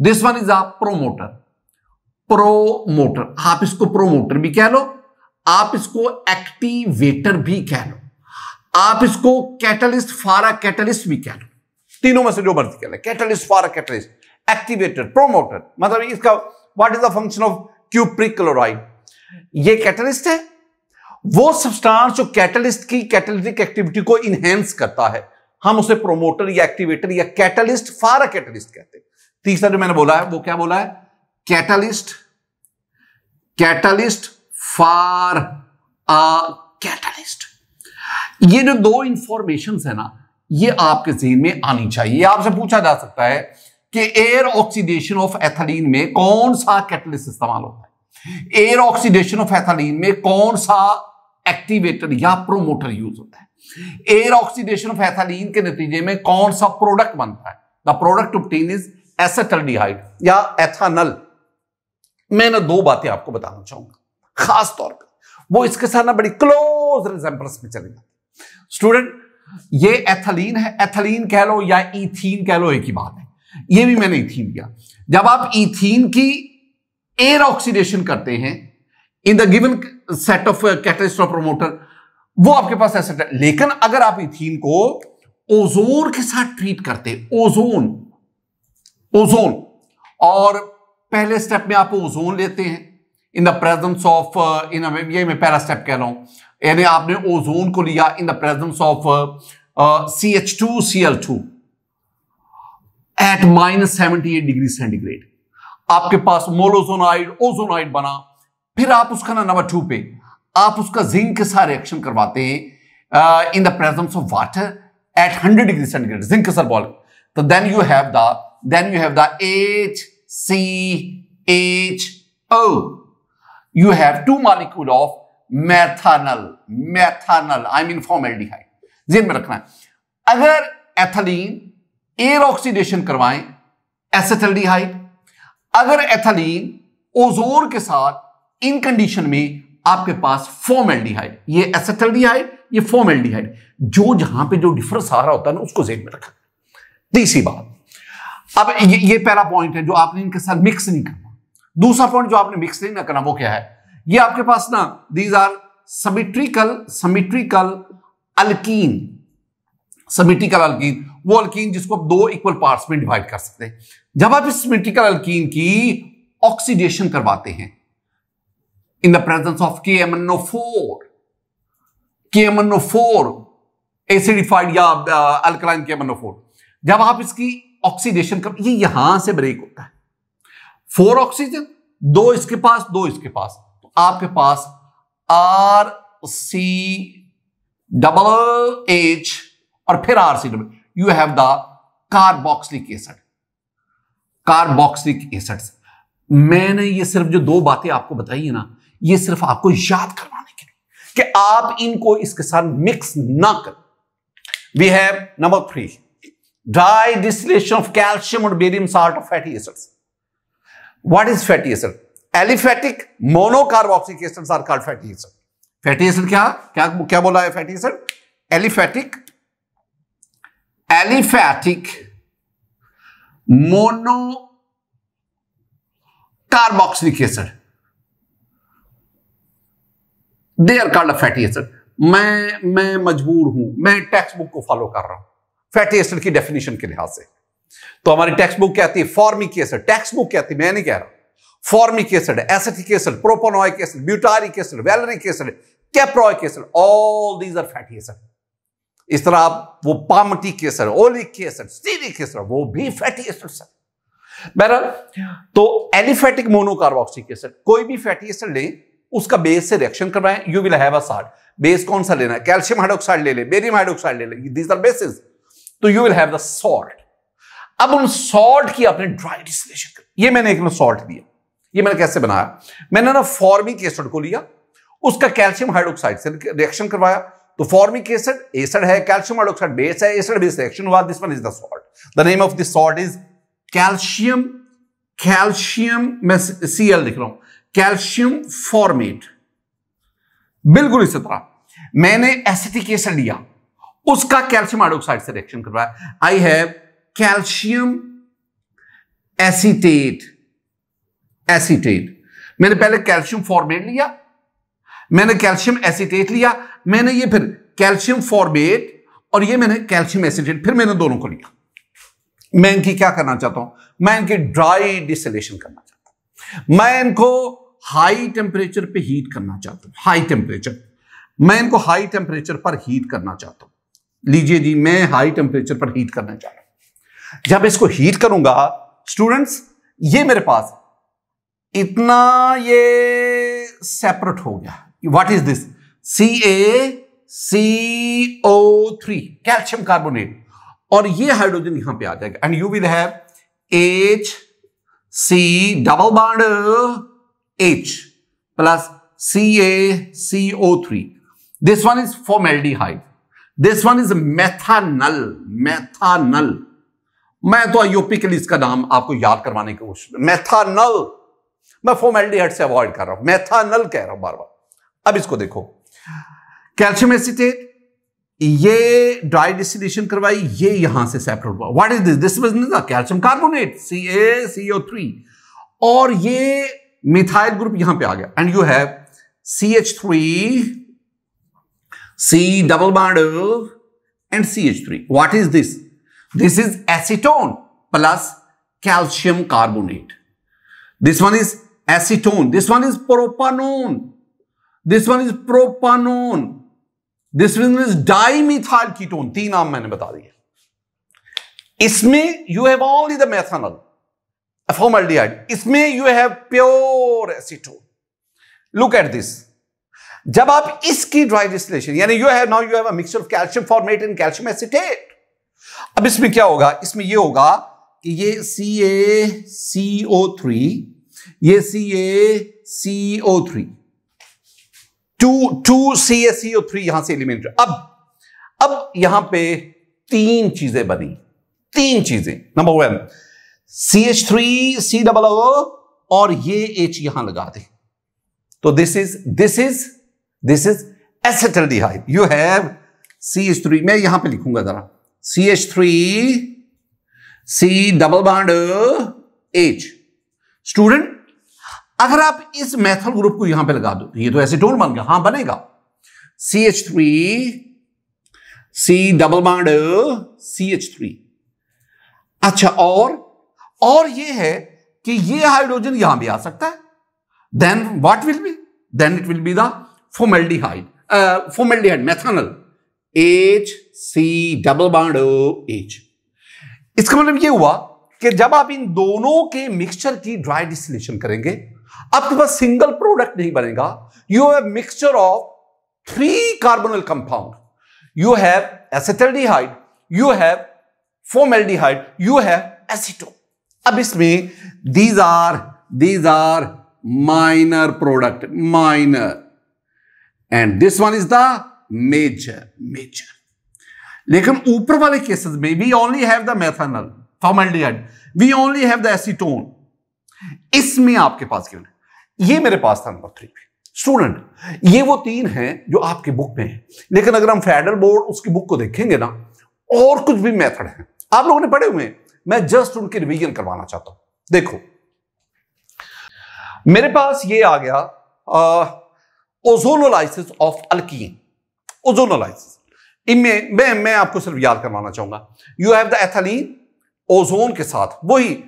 this one is a promoter promoter आप इसको प्रोमोटर भी कह लो, आप इसको एक्टिवेटर भी कह लो, आप इसको कैटलिस्ट फारा कैटलिस्ट भी कह लो। तीनों में से जो मर्ज़ी कह लो catalyst for a catalyst activator promoter मतलब इसका what is the function of cupric chloride ये कैटलिस्ट है। वो सब्सटेंस जो कैटलिस्ट की कैटलिटिक एक्टिविटी को इनहेंस करता है। हम उसे प्रोमोटर या एक्टिवेटर या कैटलिस्ट फार कैटलिस्ट कहते हैं। तीसरा जो मैंने बोला है, वो क्या बोला है? Catalyst catalyst for a catalyst ये जो दो इंफॉर्मेशन है ना, ये आपके जहन में आनी चाहिए। आपसे पूछा जा सकता है कि एयर ऑक्सीडेशन ऑफ़ एथलीन में कौन सा कैटलिस्ट इस्तेमाल होता है? एयर ऑक्सीडेशन ऑफ़ एथलीन में कौन सा एक्टिवेटर या प्रोमोटर यूज़ होता है? एयर ऑक्सीडेशन ऑफ़ एथलीन के नतीजे में कौन सा प्रोडक्ट बनता है? The product obtained is acetaldehyde या एथानल मैं ना दो बातें आपको बताना चाहूँगा। खास तौर पर, वो इसके साथ ना बड़ी क्लोज रिजेंबलेंस में चले जाते स्टूडेंट ये एथलीन है। एथलीन कह लो या इथीन कह लो, एक ही बात है। ये भी मैंने इथीन किया। जब आप इथीन की एयर ऑक्सीडेशन करते हैं in the given set of catalyst और प्रोमोटर वो आपके पास है लेकिन अगर आप इथीन को ओजोन के साथ ट्रीट करते, ओजोन ओजोन, और पहले स्टेप में आप ओजोन लेते हैं in the presence of in ये मैं पहला स्टेप कह रहा हूँ, यानी आपने ओजोन को लिया in the presence of C H two C L two at minus seventy eight degree centigrade आपके पास मोलोजोनाइड, ओजोनाइड बना, फिर आप उसका ना नंबर टू पे, आप उसका जिंक के साथ रिएक्शन करवाते हैं in the presence of water at hundred degree centigrade zinc के बॉल तो then you have the then you have the H C H O you have two molecule of methanal methanal I mean formaldehyde जिन में रखना है। अगर ethylene air oxidation करवाएँ एसेटल्डिहाइड अगर ethylene ozone के साथ इन कंडीशन में आपके पास फॉर्मेल्डिहाइड ये एसेटल्डिहाइड ये फॉर्मेल्डिहाइड जो जहाँ पे जो डिफरेंस आ रहा होता है ना उसको जेब में रखा तीसरी बात अब ये, ये पहला पॉइंट है जो आपने इनके साथ मिक्स नहीं करना। दूसरा पॉइंट जो आपने मिक्स नहीं करना वो क्या है? ये आपके पास ना these are symmetrical symmetrical alkene symmetrical alkene वो अल्कीन जिसको आप दो इक्वल पार्ट्स में डिवाइड कर सकते हैं जब आप इस सिमेट्रिकल अल्कीन की ऑक्सीडेशन करवाते हैं, in the presence of KMNO4. KMNO4 acidified या अल्कलाइन KMNO4 जब आप इसकी ऑक्सीडेशन कर, ये यहाँ से ब्रेक होता है फोर ऑक्सीजन दो इसके पास, दो इसके पास तो आपके पास आर सी डबल एच और फिर R C double you have the carboxylic acid carboxylic acid मैंने ये सिर्फ़ जो दो बातें आपको बताई है ना, ये सिर्फ़ आपको याद करवाने के लिए कि आप इनको इसके साथ मिक्स ना करें। We have number three dry distillation of calcium और barium salt of fatty acids what is fatty acid aliphatic monocarboxylic acids are called fatty acid fatty acid क्या? क्या क्या बोला है fatty acid aliphatic mono carboxylic acid they are called fatty acid मैं मैं मजबूर हूँ। मैं टेक्स्ट बुक को फॉलो कर रहा हूँ। फैटी एसिड की डेफिनेशन के लिहाज से। तो हमारी टेक्स्ट बुक कहती है फॉर्मिक एसिड टेक्स्ट बुक कहती है मैं नहीं कह रहा formic acid acetic acid propanoic acid butyric acid valeric acid caproic acid all these are fatty acid इस तरह आप वो palmitic acid oleic acid stearic acid वो भी फैटी एसिड है बहरहाल तो एलिफेटिक मोनोकार्बोक्सिक एसिड कोई भी फैटी एसिड ले उसका बेस से रिएक्शन करवाएँ you will have a salt base कौन सा लेना है? कैल्शियम हाइड्रोक्साइड ले ले बेरियम हाइड्रोक्साइड ले ले दीज आर बेसिस तो you will have the salt अब उन सॉल्ट की आपने ड्राई डिस्टिलेशन कर ये मैंने एक सॉल्ट दिया। ये मैंने कैसे बनाया? मैंने ना फॉर्मिक एसिड को लिया उसका कैल्शियम हाइड्रोक्साइड से रिएक्शन करवाया तो फॉर्मिक एसिड एसिड है कैल्शियम हाइड्रोक्साइड बेस है एसिड बेस रिएक्शन हुआ this one is the salt the name of this salt is calcium calcium मैं सी एल लिख रहा हूँ कैल्शियम फॉर्मेट बिल्कुल इसी तरह। मैंने एसिटिक एसिड लिया, उसका कैल्शियम हाइड्रोक्साइड से रिएक्शन करवाया। I have calcium acetate acetate मैंने पहले कैल्शियम फॉर्मेट लिया, मैंने कैल्शियम एसिटेट लिया मैंने ये फिर कैल्शियम फॉर्मेट और ये मैंने कैल्शियम एसिडेट, फिर मैंने दोनों को लिया। मैं इनकी क्या करना चाहता हूँ? मैं इनकी ड्राई डिसलेशन करना चाहता हूँ। मैं इनको हाई टेम्परेचर पे हीट करना चाहता हूँ। हाई टेम्परेचर मैं इनको हाई टेम्परेचर पर हीट करना चाहता हूँ। लीजिए जी, मैं हाई टेम्परेचर पर हीट करना चाह रहा हूँ। जब इसको हीट करूँगा स्टूडेंट्स ये मेरे पास इतना ये सेपरेट हो गया। What is this C A C O three calcium carbonate और ये हाइड्रोजन यहाँ पे आ जाएगा। And you will have H C double bond H plus C A C O three this one is formaldehyde this one is methanal methanal मैं तो लिए इसका नाम आपको याद करवाने की कोशिश मैथानल मैं फॉर्मेल्डिहाइड से अवॉइड कर रहा हूँ। मैथानल कह रहा हूँ बार बार। अब इसको देखो। कैल्शियम एसिटेट, ये ड्राई डिस्टिलेशन करवाई, ये यहाँ से सेपरेट हुआ। What is this this was calcium carbonate C A CO three और ये मिथाइल ग्रुप यहाँ पे आ गया। And you have C H three C double bond and C H three what is this this is acetone plus calcium carbonate this one is acetone this one is propanone this one is propanone this one is dimethyl ketone तीन नाम मैंने बता दिए। इसमें you have only the methanal formaldehyde इसमें you have pure acetone look at this जब आप इसकी ड्राई डिस्टिलेशन यानी you have now you have a mixture of calcium formate and calcium acetate अब इसमें क्या होगा? इसमें यह होगा कि ये C A C O three ये C A C O three two two C S C O three यहाँ से एलिमेंट अब अब यहाँ पे तीन चीज़ें बनी। तीन चीज़ें। Number one C H three C double O और ये एच यहाँ लगा दे। तो this is this is this is acetaldehyde you have C H three मैं यहाँ पे लिखूँगा जरा। C H three C double bond H student अगर आप इस मैथल ग्रुप को यहाँ पे लगा दो ये तो एसीटोन बन गया हाँ बनेगा। C H three C double bond C H three अच्छा और और ये है कि ये हाइड्रोजन यहाँ भी आ सकता है। Then what will be will be the formaldehyde uh, formaldehyde methanol H C double bond O H इसका मतलब ये हुआ कि जब आप इन दोनों के मिक्सचर की ड्राई डिस्टिलेशन करेंगे आपके पास सिंगल प्रोडक्ट नहीं बनेगा। You have mixture of three carbonyl compound you have acetaldehyde you have formaldehyde you have acetone अब इसमें these are these are minor product minor and this one is the major major लेकिन ऊपर वाले cases में we only have the methanal formaldehyde we only have the acetone इसमें आपके पास क्यों ये मेरे पास था, नंबर थ्री स्टूडेंट ये वो तीन हैं जो आपकी बुक में है। लेकिन अगर हम फेडरल बोर्ड उसकी बुक को देखेंगे ना, और कुछ भी मेथड है। आप लोगों ने पढ़े हुए हैं। मैं जस्ट उनकी रिवीजन करवाना चाहता हूँ। देखो, मेरे पास ये आ गया ओजोनोलाइसिस ऑफ़ अल्कीन ओजोनोलाइसिस इनमें, मैं मैं आपको सिर्फ़ याद करवाना चाहूँगा। You have the ethylene ozone के साथ। वही,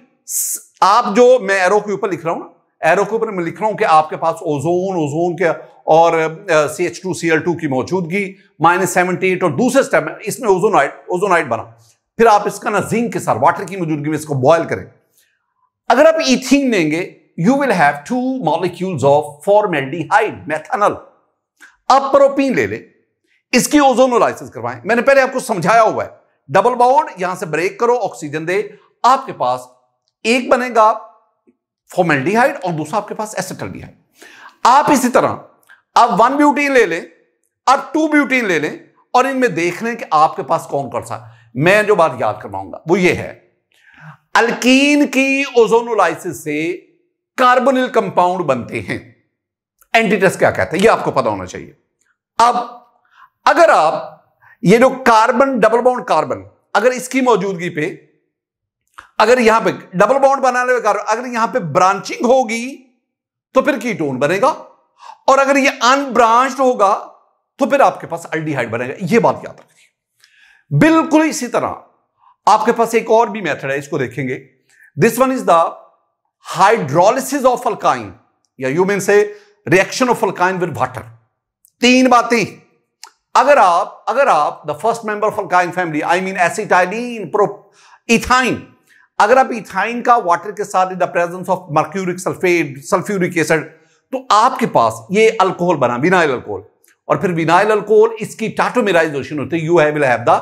आप जो मैं एरो के ऊपर लिख रहा हूँ एरो के ऊपर मैं लिख रहा हूँ कि आपके पास ओजोन ओजोन के और C H two C L two की मौजूदगी माइनस सेवेंटी एट और दूसरे स्टेप में इसमें ओजोनाइट ओजोनाइट बना। फिर आप इसका ना जिंक के साथ वाटर की मौजूदगी में इसको बॉयल करें। अगर आप इथिन लेंगे you will have two molecules of formaldehyde methanal आप प्रोपीन ले ले, इसकी ओजोनोलाइसिस करवाएँ। मैंने पहले आपको समझाया हुआ है। डबल बाउंड यहाँ से ब्रेक करो ऑक्सीजन दे। आपके पास एक बनेगा फॉर्मेल्डिहाइड और दूसरा आपके पास एसिटल्डिहाइड आप इसी तरह, आप वन ब्यूटीन ले लें अब टू ब्यूटीन ले लें और इनमें देख लें कि आपके पास कौन कौन सा मैं जो बात याद करवाऊँगा, वो ये है। अल्कीन की ओजोनोलाइसिस से कार्बोनिल कंपाउंड बनते हैं। एंटीटेस क्या कहते हैं? ये आपको पता होना चाहिए। अब, अगर आप, ये जो कार्बन डबल बाउंड कार्बन अगर इसकी मौजूदगी पे अगर यहाँ पे डबल बॉन्ड बनाने हुए कारण, अगर यहाँ पे ब्रांचिंग होगी तो फिर कीटोन बनेगा। और अगर ये अनब्रांच्ड होगा तो फिर आपके पास अल्डीहाइड बनेगा। ये बात याद रखिए। बिल्कुल इसी तरह, आपके पास एक और भी मेथड है, इसको देखेंगे। This one is the hydrolysis of alkyne या यू मीन से reaction of alkyne with water तीन बातें। अगर आप अगर आप the first member of alkyne family I mean acetylene pro ethyne अगर आप इथाइन का वाटर के साथ in the presence of mercuric sulphate sulphuric acid तो आपके पास ये अल्कोहल बना विनाइल अल्कोहल और फिर विनाइल अल्कोहल इसकी टाटोमेराइजेशन होती है you have have the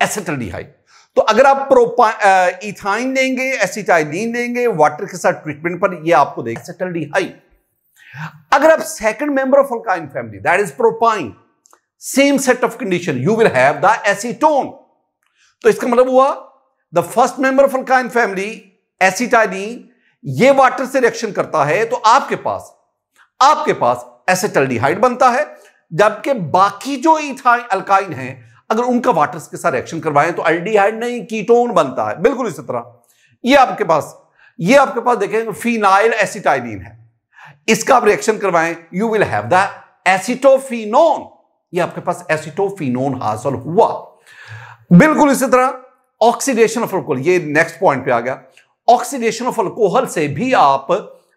acetaldehyde तो अगर आप प्रोपा इथाइन लेंगे एसिटाइलिन लेंगे वाटर के साथ ट्रीटमेंट पर, ये आपको देगा एसिटल्डिहाइड अगर आप second member of alkyne family that is propyne same set of condition you will have the acetone तो इसका मतलब हुआ the first member of alkyne family acetylene ये वाटर से रिएक्शन करता है तो आपके पास आपके पास एसिटल्डिहाइड बनता है, जबकि बाकी जो इथाइन अल्काइन है, अगर उनका वाटर के साथ रिएक्शन करवाएँ तो अल्डिहाइड नहीं कीटोन बनता है। बिल्कुल इसी तरह। ये आपके पास, ये आपके पास देखें फिनाइल एसिटाइलिन है। इसका आप रिएक्शन करवाएँ you will have the acetophenone ये आपके पास एसिटोफिनोन हासिल हुआ। बिल्कुल इसी तरह। ऑक्सीडेशन ऑफ़ अल्कोहल ये नेक्स्ट पॉइंट पे आ गया। ऑक्सीडेशन ऑफ़ अल्कोहल से भी आप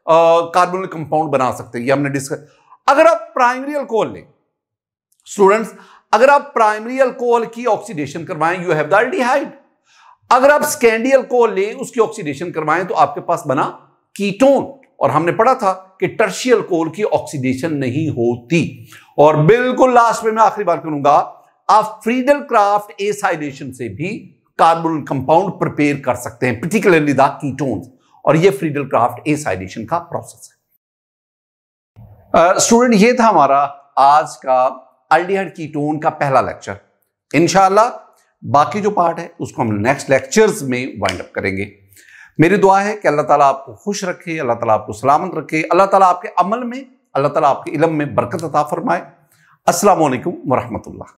कार्बोनिक कंपाउंड बना सकते हैं। ये हमने डिस्कस अगर आप प्राइमरी अल्कोहल लें स्टूडेंट्स अगर आप प्राइमरी अल्कोहल की ऑक्सीडेशन करवाएँ यू हैव द अगर आप स्कैंडी अल्कोहल लें, उसकी ऑक्सीडेशन करवाएँ तो आपके पास बना कीटोन और हमने पढ़ा था कि टर्शियल कोल की ऑक्सीडेशन नहीं होती। और बिल्कुल लास्ट में मैं आखिरी बात करूँगा, आप फ्रीडल क्राफ्ट एसाइलेशन से भी कार्बन कंपाउंड प्रिपेयर कर सकते हैं पर्टिकुलरली द कीटोन्स और ये फ्रीडल क्राफ्ट एसाइलेशन का प्रोसेस है। स्टूडेंट uh, ये था हमारा आज का अल्डिहाइड कीटोन का पहला लेक्चर इनशाला बाकी जो पार्ट है उसको हम नेक्स्ट लेक्चर्स में वाइंड अप करेंगे। मेरी दुआ है कि अल्लाह ताला आपको खुश रखे अल्लाह ताला आपको सलामत रखे अल्लाह ताला आपके अमल में अल्लाह ताला आपके इलम में बरकत अता फरमाए। अस्सलाम वालेकुम वरहमतुल्लाह